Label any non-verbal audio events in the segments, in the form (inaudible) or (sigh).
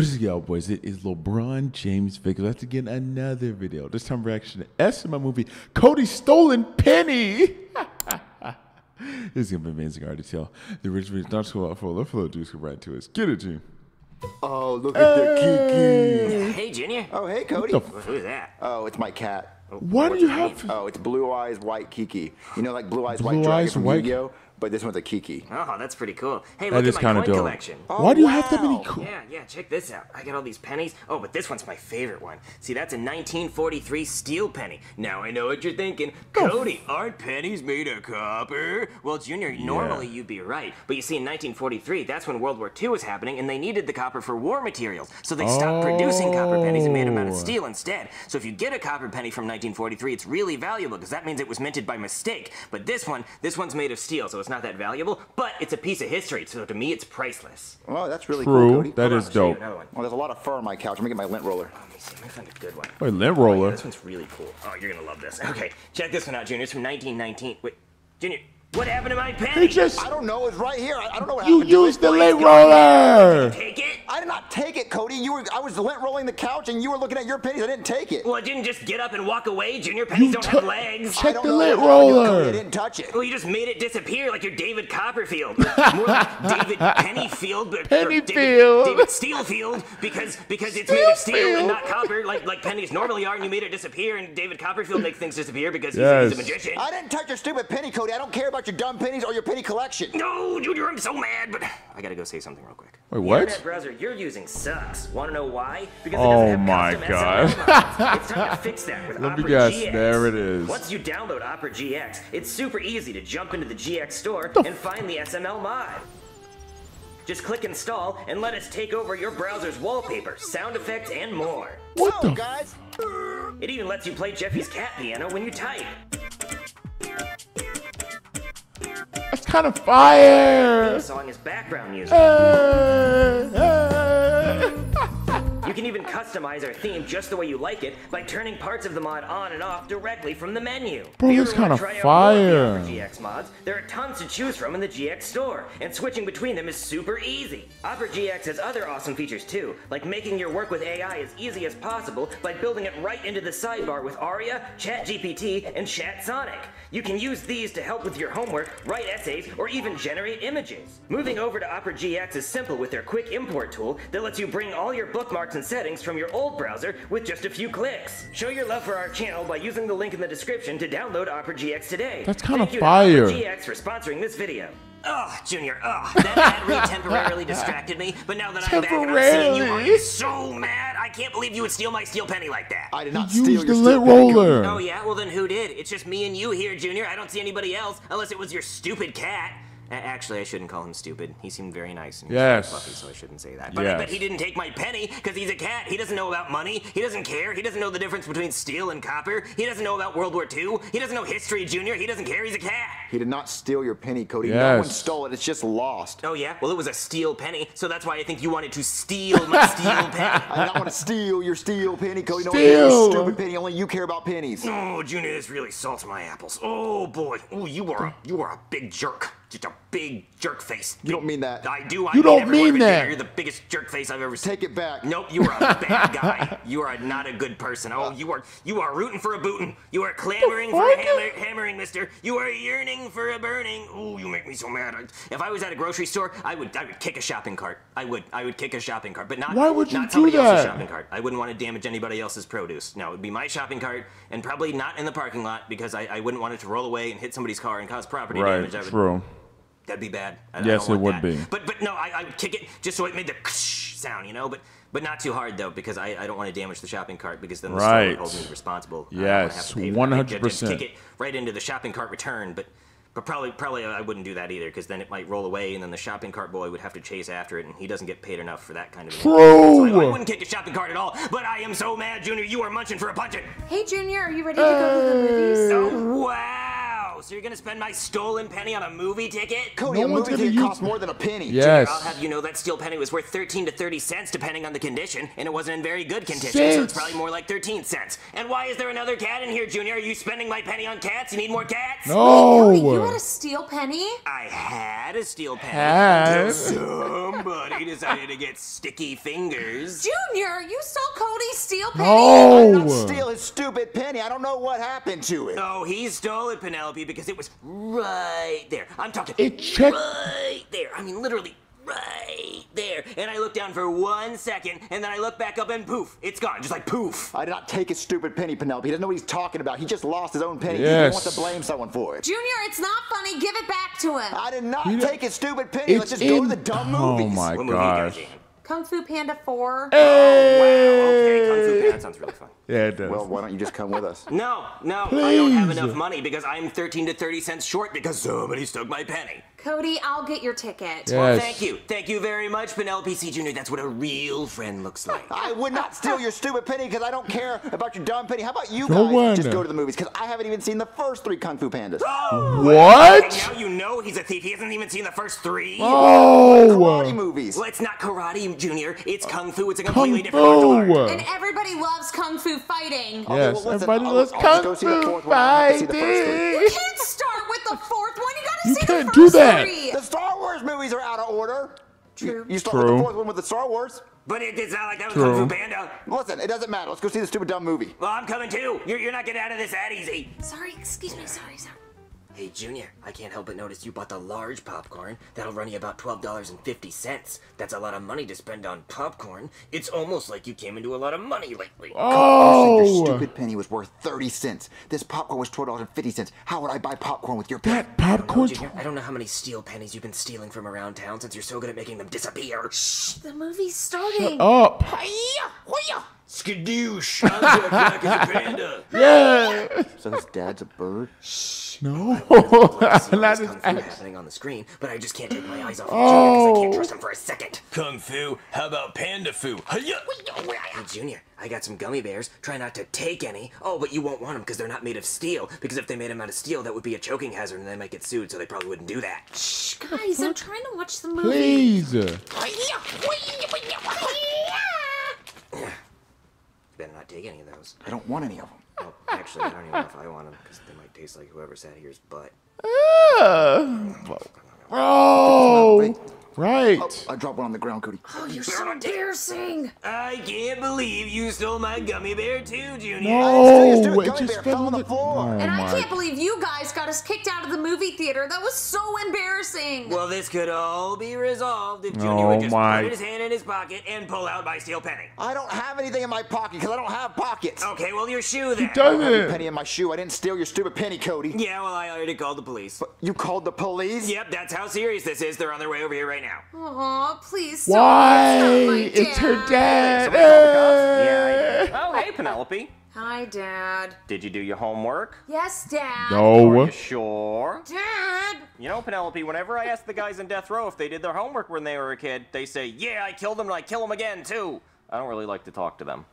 What is it, y'all boys? It is LeBron James Vickers. Let's get another video. This time reaction to SML movie, Cody Stolen Penny. (laughs) this is gonna be amazing art y'all. The original is not so out for Let's flow juice right to us. Get it, G. Oh, look at the Kiki. Hey, Junior. Oh, hey, Cody. the Who's that? Oh, it's my cat. Why do you your have? Oh, it's Blue Eyes White Kiki. You know, like Blue Eyes Blue White Dragon Eyes from White- Yu-Gi-Oh, but this one's a Kiki. Oh, that's pretty cool. Hey, That look is at my kind coin of dope. collection. Why do you have that many? Oh, wow. Yeah, yeah, check this out. I got all these pennies. Oh, but this one's my favorite one. See, that's a 1943 steel penny. Now I know what you're thinking. Cody, aren't pennies made of copper? Well, Junior, normally you'd be right. But you see, in 1943, that's when World War II was happening, and they needed the copper for war materials. So they stopped producing copper pennies and made them out of Oh. steel instead. So if you get a copper penny from 1943, it's really valuable because that means it was minted by mistake. But this one, this one's made of steel, so it's not that valuable. But it's a piece of history, so to me, it's priceless. Oh, that's really True. cool, Cody. That Hold is I'll show you dope. Well, there's a lot of fur on my couch. Let me get my lint roller. Oh, let me see. Let me find a good one. Wait, lint Oh, yeah, roller. this one's really cool. Oh, you're gonna love this. Okay, check this one out, Junior. It's from 1919. Wait, Junior, what happened to my penny? He just I don't know. It's right here. I, I don't know what you happened to used it. the Wait, lint go roller. Take it? I did not take it, Cody. You were. I was lint rolling the couch, and you were looking at your pennies. I didn't take it. Well, I didn't just get up and walk away. Junior pennies You don't have legs. check the know lint what happened to it, roller. Cody. I didn't touch it. Well, you just made it disappear like you're David Copperfield. (laughs) More like David Pennyfield. But, or David, David Steelfield because because it's made of steel Steelfield. and not copper like like pennies normally are, and you made it disappear. And David Copperfield makes things disappear because he's, he's a magician. I didn't touch your stupid penny, Cody. I don't care about your dumb pennies or your penny collection. No, Junior, I'm so mad, but I gotta go say something real quick. Wait, The what? internet browser you're using sucks. Want to know why? Because it Oh doesn't have my God. SML mods. (laughs) it's time to fix that with Let me Opera guess, GX. there it is. Once you download Opera GX, it's super easy to jump into the GX store and find the SML mod. Just click install and let us take over your browser's wallpaper, sound effects, and more. What Whoa, the? guys. It even lets you play Jeffy's cat piano when you type. That's kind of fire. The song is background music. Hey, hey. You can even customize our theme just the way you like it by turning parts of the mod on and off directly from the menu. Bro, that's kinda try out more of fire. GX mods, there are tons to choose from in the GX store, and switching between them is super easy. Opera GX has other awesome features too, like making your work with AI as easy as possible by building it right into the sidebar with Aria, ChatGPT, and ChatSonic. You can use these to help with your homework, write essays, or even generate images. Moving over to Opera GX is simple with their quick import tool that lets you bring all your bookmarks and settings from your old browser with just a few clicks. Show your love for our channel by using the link in the description to download Opera GX today. That's kinda Thank you fire. Opera GX for sponsoring this video. Oh, Junior, oh, that ad read (laughs) temporarily distracted me, but now that I'm back and I'm seeing you, Temporarily? I'm so mad. I can't believe you would steal my steel penny like that. I did not You steal used your the stupid lint penny, Cody. roller. Oh yeah, well then who did? It's just me and you here, Junior. I don't see anybody else, unless it was your stupid cat. A- Actually, I shouldn't call him stupid. He seemed very nice and he was very Yes. fluffy, so I shouldn't say that. But I bet he didn't take my penny because he's a cat. He doesn't know about money. He doesn't care. He doesn't know the difference between steel and copper. He doesn't know about World War II. He doesn't know history, Junior. He doesn't care. He's a cat. He did not steal your penny, Cody. No one stole it. It's just lost. Oh yeah, well it was a steel penny, so that's why I think you wanted to steal my steel (laughs) penny. I did not want to steal your steel penny, Cody. No, Steal. your stupid penny. Only you care about pennies. Oh, Junior, this really salts my apples. Oh boy, oh you are a you are a big jerk, just a big jerk face. You don't mean that. I do. I You mean don't mean that. Junior. You're the biggest jerk face I've ever seen. Take it back. Nope, you are a bad (laughs) guy. You are not a good person. Oh, you are you are rooting for a booting. You are clamoring for a hammer, hammering, mister. You are yearning for a burning. Ooh, you make me so mad. If I was at a grocery store, I would I would kick a shopping cart. I would I would kick a shopping cart, but not Why would you not do somebody else's that? shopping cart. I wouldn't want to damage anybody else's produce. No, it would be my shopping cart, and probably not in the parking lot because I, I wouldn't want it to roll away and hit somebody's car and cause property Right, damage. I would, true. That'd be bad. I, I Yes, don't it would that. be. But but no, I, I would kick it just so it made the sound, you know. But but not too hard though, because I, I don't want to damage the shopping cart because then the store Right. would hold me responsible. I don't have Yes, to pay for that. I'd ju- 100%. Kick it right into the shopping cart return, but. But probably, probably I wouldn't do that either, because then it might roll away, and then the shopping cart boy would have to chase after it, and he doesn't get paid enough for that kind of. True. So I, I wouldn't kick a shopping cart at all. But I am so mad, Junior. You are munching for a punching. Hey, Junior, are you ready to go to the movies? Oh wow! Oh, so you're gonna spend my stolen penny on a movie ticket? Cody, No a movie ticket costs more than a penny. Yes. I'll have you know that steel penny was worth 13 to 30 cents depending on the condition, and it wasn't in very good condition, so it's probably more like 13 cents. And why is there another cat in here, Junior? Are you spending my penny on cats? You need more cats? No. Cody, you had a steel penny? I had a steel penny Had. until somebody (laughs) decided to get sticky fingers. Junior, you stole Cody's steel penny? I did No. not steal his stupid penny. I don't know what happened to it. Oh, he stole it, Penelope, because it was right there. I'm talking It checked- right there. I mean, literally right there. And I looked down for one second, and then I looked back up, and poof, it's gone, just like poof. I did not take his stupid penny, Penelope. He doesn't know what he's talking about. He just lost his own penny. Yes. He wants to blame someone for it. Junior, it's not funny. Give it back to him. I did not You take his stupid penny. Let's It's just go to the dumb Oh movies. my What movie you guys gosh. in? Kung Fu Panda 4. Hey. Oh, okay, Kung Fu Panda sounds really fun. Yeah, it does. Well, why don't you just come with us? (laughs) No, no, I don't have Please. enough money because I'm 13 to 30 cents short because somebody took my penny. Cody, I'll get your ticket. Well, Yes. thank you. Thank you very much, Penelope C. Jr. That's what a real friend looks like. (laughs) I would not steal your stupid penny because I don't care about your dumb penny. How about you Go guys just go to the movies? Because I haven't even seen the first three Kung Fu Pandas. Oh, What? okay, now you know he's a thief. He hasn't even seen the first three. Oh. Karate movies. Well, it's not karate, Junior. It's uh, kung fu. It's a Kung completely different martial art. Fu. And everybody loves Kung Fu fighting. Okay, Yes, well, everybody I'll- loves I'll Kung see the Fu fourth one. To see the first three. You can't start with the fourth one. You gotta You see can't the do first that. three. The Star Wars movies are out of order. True. You, you start with the fourth one with the Star Wars. But it, it's not like that with True. Kung Fu Panda. Listen, it doesn't matter. Let's go see the stupid dumb movie. Well, I'm coming too. You're, you're not getting out of this that easy. Sorry, excuse me. Sorry, sorry. Hey, Junior, I can't help but notice you bought the large popcorn. That'll run you about $12.50. That's a lot of money to spend on popcorn. It's almost like you came into a lot of money lately. Oh! Your stupid penny was worth 30 cents. This popcorn was $12.50. How would I buy popcorn with your penny? That popcorn. Junior, I don't know how many steel pennies you've been stealing from around town since you're so good at making them disappear. Shh, The movie's starting. Shut Up. Skadoosh! I'm back, back as a panda. (laughs) Yeah. So his dad's a bird? No. See all Not this his kung fu act. happening on the screen, but I just can't take my eyes off of Junior because I Oh. can't trust him for a second. Kung fu? How about panda fu? Hey, Junior, I got some gummy bears. Try not to take any. Oh, but you won't want them because they're not made of steel. Because if they made them out of steel, that would be a choking hazard and they might get sued, so they probably wouldn't do that. Shh, guys, I'm trying to watch the movie. Please. Better not take any of those. I don't want any of them. Well, actually, I don't even know if I want them because they might taste like whoever sat here's butt. Ah. Oh. Right. Oh, I dropped one on the ground, Cody. Oh, you're so embarrassing. I can't believe you stole my gummy bear too, Junior. I didn't steal your No. stupid It just fell Fell on the floor. Oh And I can't believe you guys got us kicked out of the movie theater. That was so embarrassing. Well, this could all be resolved if Junior Oh would just my- put his hand in his pocket and pull out my steel penny. I don't have anything in my pocket because I don't have pockets. Okay, well, your shoe then. I have a Doesn't. penny in my shoe. I didn't steal your stupid penny, Cody. Yeah, well, I already called the police. You called the police? Yep, that's how serious this is. They're on their way over here right now. Aw, please stop. Why? It's, not my It's her dad. Eh. Yeah. Oh, hey, Penelope. Hi, Dad. Did you do your homework? Yes, Dad. No. Sure. Dad. You know, Penelope, whenever I ask the guys in death row if they did their homework when they were a kid, they say, yeah, I killed them and I kill them again, too. I don't really like to talk to them.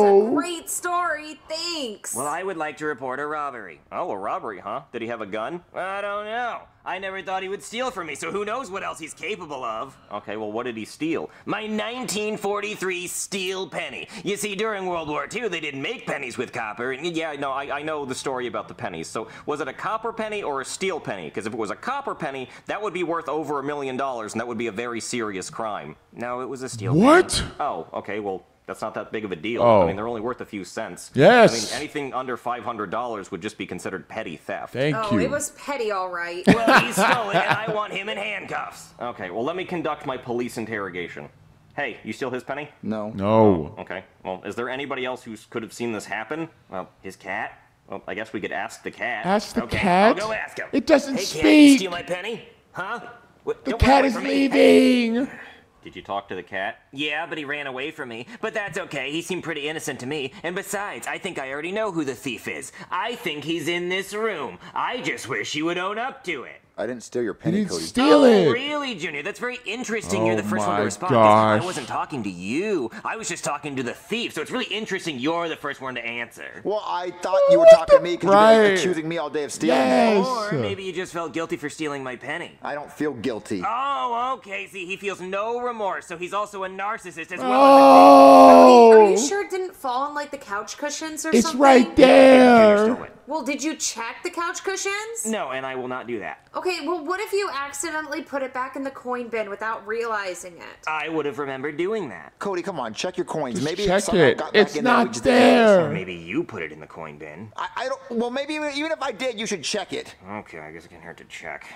That's a great story. Thanks. Well, I would like to report a robbery. Oh, a robbery, huh? Did he have a gun? I don't know. I never thought he would steal from me, so who knows what else he's capable of. Okay, well, what did he steal? My 1943 steel penny. You see, during World War II, they didn't make pennies with copper. And yeah, no, I, I know the story about the pennies. So, was it a copper penny or a steel penny? Because if it was a copper penny, that would be worth over a million dollars, and that would be a very serious crime. No, it was a steel penny. What? Oh, okay, well, that's not that big of a deal. Oh. I mean, they're only worth a few cents. Yes. I mean, anything under $500 would just be considered petty theft. Thank oh, you. it was petty, all right. Well, he stole it, and I want him in handcuffs. Okay, well, let me conduct my police interrogation. Hey, you steal his penny? No. no. Oh, okay, well, is there anybody else who could have seen this happen? Well, his cat? Well, I guess we could ask the cat. Ask the okay, cat? I'll go ask him. It doesn't hey, Cat, you speak. steal my penny? Huh? What, The cat is leaving. me. Hey. Did you talk to the cat? Yeah, but he ran away from me. But that's okay. He seemed pretty innocent to me. And besides, I think I already know who the thief is. I think he's in this room. I just wish he would own up to it. I didn't steal your He penny, didn't Cody. steal oh, it. really, Junior? That's very interesting. You're the Oh first one to respond. gosh. I wasn't talking to you. I was just talking to the thief. So it's really interesting you're the first one to answer. Well, I thought you were talking to me because Right. you've been accusing me all day of stealing. Yes. Or maybe you just felt guilty for stealing my penny. I don't feel guilty. Oh, okay. See, he feels no remorse, so he's also a narcissist as well Oh, Are you sure it didn't fall on like the couch cushions or it's something? It's right as a thief. Junior stole there. It. Well, did you check the couch cushions? No, and I will not do that. Okay, well, what if you accidentally put it back in the coin bin without realizing it? I would have remembered doing that. Cody, come on, check your coins. Just maybe check it got It's in not just there. Or maybe you put it in the coin bin. I, I don't. Well, maybe even, even if I did, you should check it. Okay, I guess I can hurt to check.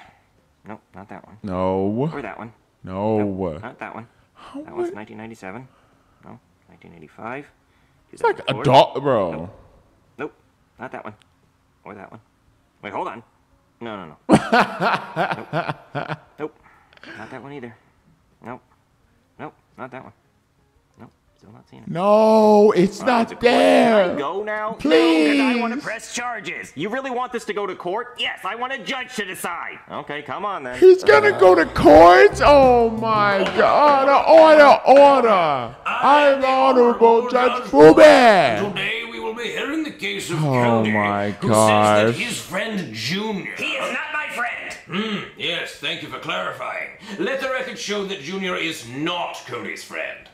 Nope, not that one. No, Or that one. no. Not that one. How That was 1997. No, 1985. It's like a dog, bro. Nope, not that one. Or that one. Wait, hold on. No, no, no. (laughs) nope. nope. Not that one either. Nope. Nope, not that one. Nope, still not seeing it. No, it's Uh, not it's a court. Can I there. go now? Please. No, 'cause I want to press charges. You really want this to go to court? Yes, I want a judge to decide. Okay, come on then. He's gonna go to court. Oh my God! Order, order! I'm the Honorable Judge Fuben. Today we will be the case of Oh Cody, my who says that his friend Junior. He is not my friend. Hmm, yes, thank you for clarifying. Let the record show that Junior is not Cody's friend.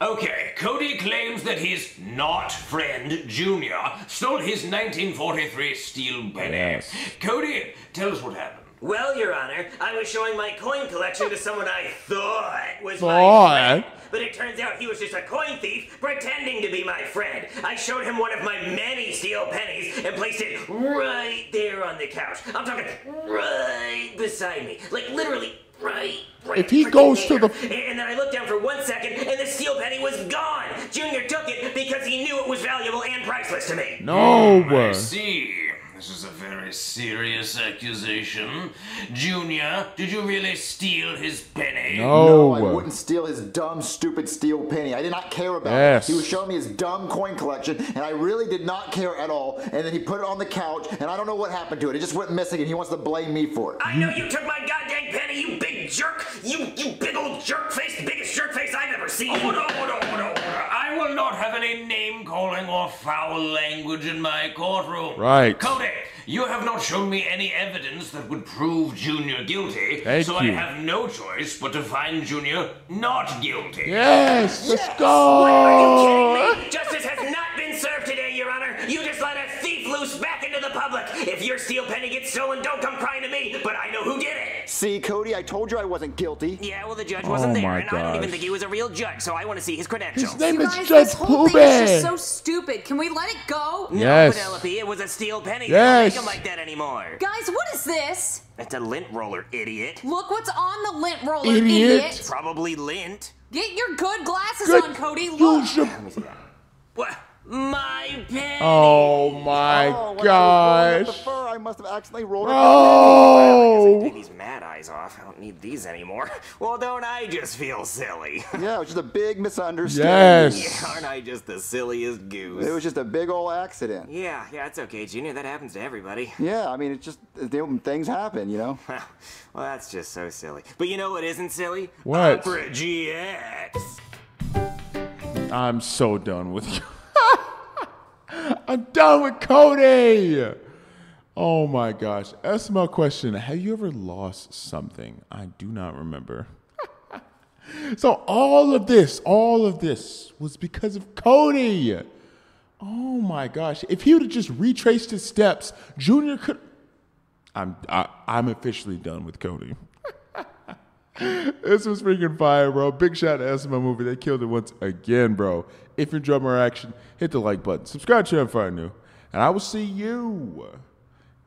Okay, Cody claims that his not friend Junior stole his 1943 steel penny. Yes. Cody, tell us what happened. Well, Your Honor, I was showing my coin collection to someone I thought was Thought? my friend. But it turns out he was just a coin thief pretending to be my friend. I showed him one of my many steel pennies and placed it right there on the couch. I'm talking right beside me. Like literally right, right If he freaking goes to the- And then I looked down for one second and the steel penny was gone. Junior took it because he knew it was valuable and priceless to me. No. Oh, I see. This is a very serious accusation. Junior, did you really steal his penny? No, I wouldn't steal his dumb, stupid steel penny. I did not care about Yes. it. He was showing me his dumb coin collection, and I really did not care at all. And then he put it on the couch, and I don't know what happened to it. It just went missing, and he wants to blame me for it. I know you took my goddamn penny, you big jerk! You you big old jerk face, the biggest jerk face I've ever seen. Order, order, order, order. I will not have any name calling or foul language in my courtroom. Right. Cody, you have not shown me any evidence that would prove Junior guilty. Thank so you. I have no choice but to find Junior not guilty. Yes, let's Are you go. kidding me? Justice has not been served today, Your Honor. You just let a thief loose back into the public. If your steel penny gets stolen, don't come crying to me. But I know who did it. See, Cody, I told you I wasn't guilty. Yeah, well, the judge wasn't Oh there, my and I don't even think he was a real judge. So I want to see his credentials. His name You is guys, Judge this whole thing is just so stupid. Can we let it go? no, Yes. Penelope, it was a steel penny. Yes. They don't make 'em like that anymore. Guys, what is this? That's a lint roller, idiot. Look what's on the lint roller, Idiot. idiot. Probably lint. Get your good glasses Good. on, Cody. You Look. should- Let me see that. What? My penny. Oh my Oh, when I was rolling up the gosh. fur, I must have accidentally rolled it. Oh. Take these mad eyes off. I don't need these anymore. (laughs) Well, don't I just feel silly? (laughs) Yeah, it was just a big misunderstanding. Yes. Aren't I just the silliest goose? It was just a big old accident. Yeah, yeah, it's okay, Junior. That happens to everybody. (laughs) Yeah, I mean, it's just you things happen, you know. well, that's just so silly. But you know what isn't silly? What? Opera GX. I'm so done with you. I'm done with Cody. Oh my gosh. SML question Have you ever lost something? I do not remember. (laughs) so, all of this, all of this was because of Cody. Oh my gosh. If he would have just retraced his steps, Junior could. I'm, I, I'm officially done with Cody. (laughs) This was freaking fire, bro. Big shout out to SML Movie. They killed it once again, bro. If you enjoyed my reaction, hit the like button. Subscribe to Fire New. And I will see you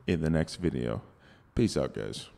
in the next video. Peace out, guys.